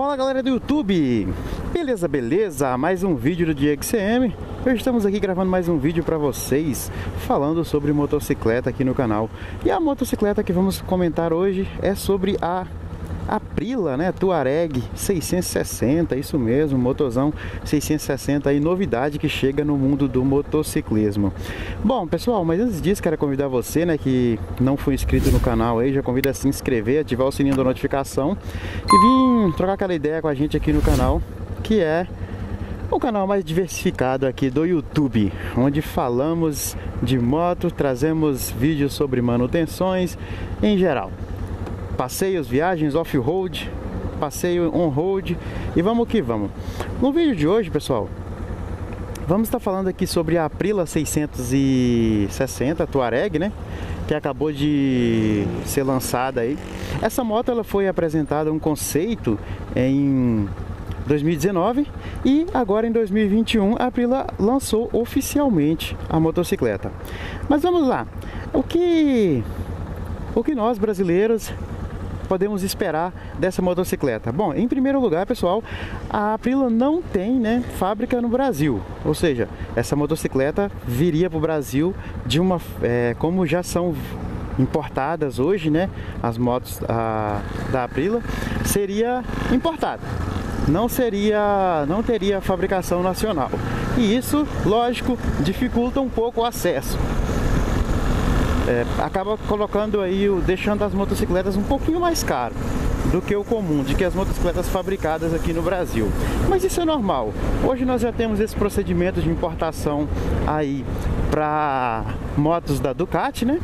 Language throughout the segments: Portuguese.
Fala galera do YouTube, beleza, beleza? Mais um vídeo do CM. Hoje estamos aqui gravando mais um vídeo para vocês falando sobre motocicleta aqui no canal. E a motocicleta que vamos comentar hoje é sobre a Aprila, né? Tuareg 660, isso mesmo, motorzão 660 aí, novidade que chega no mundo do motociclismo. Bom, pessoal, mas antes disso, quero convidar você, né, que não foi inscrito no canal aí, já convido a se inscrever, ativar o sininho da notificação e vir trocar aquela ideia com a gente aqui no canal, que é o canal mais diversificado aqui do YouTube, onde falamos de moto, trazemos vídeos sobre manutenções em geral passeios, viagens off-road, passeio on-road e vamos que vamos. No vídeo de hoje, pessoal, vamos estar falando aqui sobre a Aprila 660 Touareg, né? Que acabou de ser lançada aí. Essa moto ela foi apresentada um conceito em 2019 e agora em 2021 a Aprila lançou oficialmente a motocicleta. Mas vamos lá. O que o que nós brasileiros podemos esperar dessa motocicleta? Bom, em primeiro lugar, pessoal, a Aprila não tem né, fábrica no Brasil. Ou seja, essa motocicleta viria para o Brasil de uma, é, como já são importadas hoje, né, as motos a, da Aprila, seria importada. Não seria, não teria fabricação nacional. E isso, lógico, dificulta um pouco o acesso é, acaba colocando aí, deixando as motocicletas um pouquinho mais caro do que o comum, de que as motocicletas fabricadas aqui no Brasil. Mas isso é normal. Hoje nós já temos esse procedimento de importação aí para motos da Ducati, né?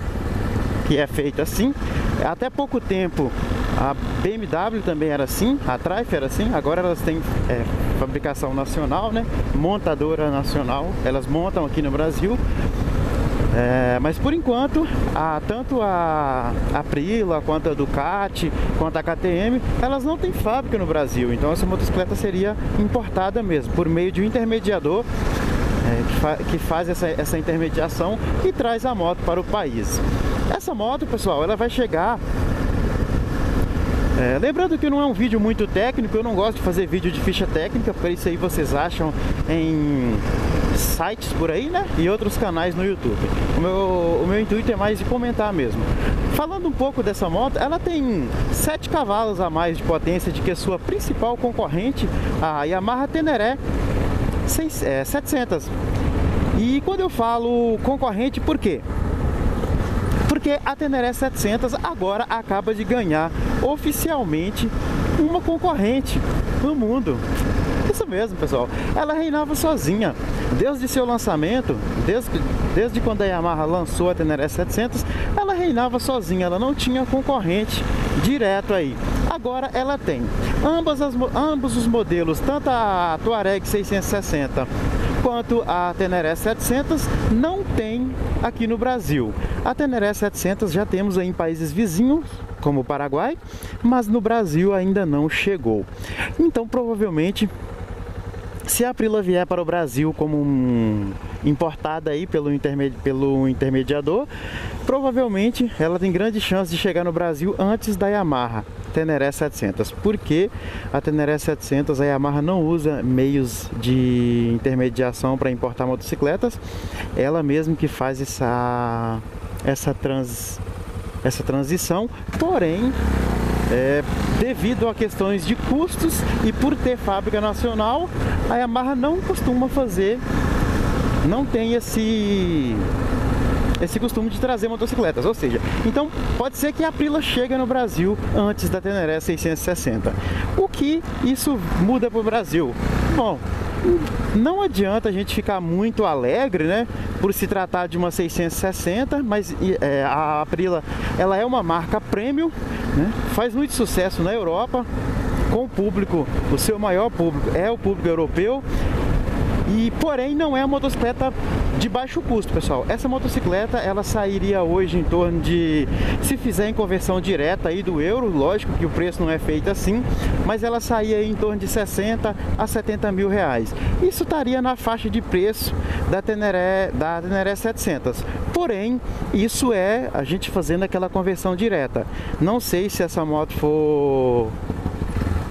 Que é feito assim. Até pouco tempo a BMW também era assim, a Trife era assim, agora elas têm é, fabricação nacional, né? Montadora nacional, elas montam aqui no Brasil é, mas por enquanto, a, tanto a, a Prila, quanto a Ducati, quanto a KTM, elas não têm fábrica no Brasil. Então essa motocicleta seria importada mesmo, por meio de um intermediador é, que, fa que, faz essa, essa intermediação e traz a moto para o país. Essa moto, pessoal, ela vai chegar é, lembrando que não é um vídeo muito técnico, eu não gosto de fazer vídeo de ficha técnica, porque isso aí vocês acham em sites por aí, né? E outros canais no YouTube. O meu, o meu intuito é mais de comentar mesmo. Falando um pouco dessa moto, ela tem 7 cavalos a mais de potência de que a sua principal concorrente, a Yamaha Teneré 6, é, 700. E quando eu falo concorrente, por quê? Porque a Teneré 700 agora acaba de ganhar oficialmente uma concorrente no mundo. Isso mesmo, pessoal. Ela reinava sozinha. Desde seu lançamento, desde, desde quando a Yamaha lançou a Teneré 700, ela reinava sozinha, ela não tinha concorrente direto aí. Agora ela tem. Ambas as, ambos os modelos, tanto a Touareg 660 quanto a Teneré 700, não tem aqui no Brasil. A Teneré 700 já temos em países vizinhos, como o Paraguai, mas no Brasil ainda não chegou. Então, provavelmente, se a Aprila vier para o Brasil como um, importada aí pelo, intermedi pelo intermediador, provavelmente ela tem grande chance de chegar no Brasil antes da Yamaha Teneré 700. Porque a Teneré 700 a Yamaha não usa meios de intermediação para importar motocicletas, ela mesmo que faz essa essa trans essa transição, porém é, devido a questões de custos e por ter fábrica nacional, a Yamaha não costuma fazer, não tem esse esse costume de trazer motocicletas, ou seja, então pode ser que a Aprila chegue no Brasil antes da Teneré 660. O que isso muda para o Brasil? Bom, não adianta a gente ficar muito alegre, né? Por se tratar de uma 660, mas é, a Aprila ela é uma marca premium, né? faz muito sucesso na Europa, com o público, o seu maior público é o público europeu e porém não é uma motocicleta de baixo custo, pessoal. Essa motocicleta ela sairia hoje em torno de, se fizer em conversão direta aí do euro, lógico que o preço não é feito assim, mas ela saía em torno de 60 a 70 mil reais. Isso estaria na faixa de preço da Teneré, da Teneré 700. Porém, isso é a gente fazendo aquela conversão direta. Não sei se essa moto for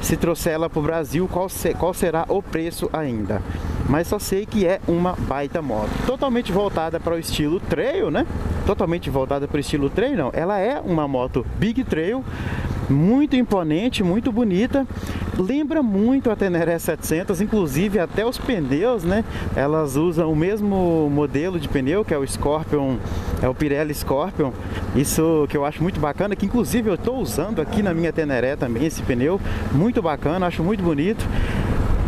se trouxer ela para o Brasil, qual, se, qual será o preço ainda. Mas só sei que é uma baita moto. Totalmente voltada para o estilo trail, né? Totalmente voltada para o estilo trail, não. Ela é uma moto Big Trail, muito imponente, muito bonita. Lembra muito a Teneré 700, inclusive até os pneus, né? Elas usam o mesmo modelo de pneu, que é o Scorpion, é o Pirelli Scorpion. Isso que eu acho muito bacana, que inclusive eu estou usando aqui na minha Teneré também esse pneu, muito bacana, acho muito bonito.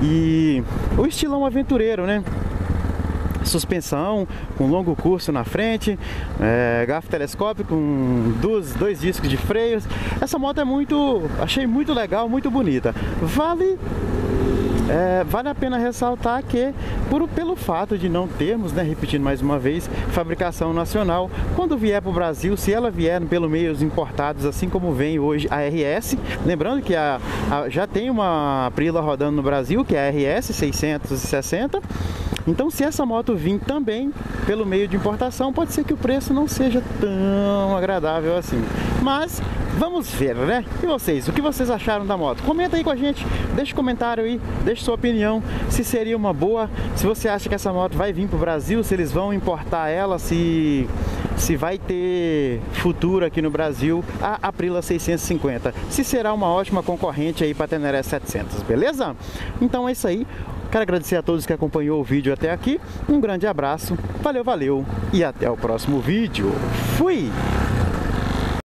E o estilão aventureiro, né? suspensão com longo curso na frente, é, garfo telescópico com dois, dois discos de freios. Essa moto é muito, achei muito legal, muito bonita. Vale é, vale a pena ressaltar que, por, pelo fato de não termos, né, repetindo mais uma vez, fabricação nacional, quando vier para o Brasil, se ela vier pelo meio importados, assim como vem hoje a RS, lembrando que a, a, já tem uma Aprila rodando no Brasil, que é a RS 660, então, se essa moto vir também pelo meio de importação, pode ser que o preço não seja tão agradável assim. Mas vamos ver, né? E vocês, o que vocês acharam da moto? Comenta aí com a gente, deixa um comentário aí, deixa sua opinião, se seria uma boa, se você acha que essa moto vai vir para o Brasil, se eles vão importar ela, se se vai ter futuro aqui no Brasil a Aprila 650, se será uma ótima concorrente aí para a Teneré 700, beleza? Então é isso aí. Quero agradecer a todos que acompanhou o vídeo até aqui. Um grande abraço, valeu, valeu e até o próximo vídeo. Fui!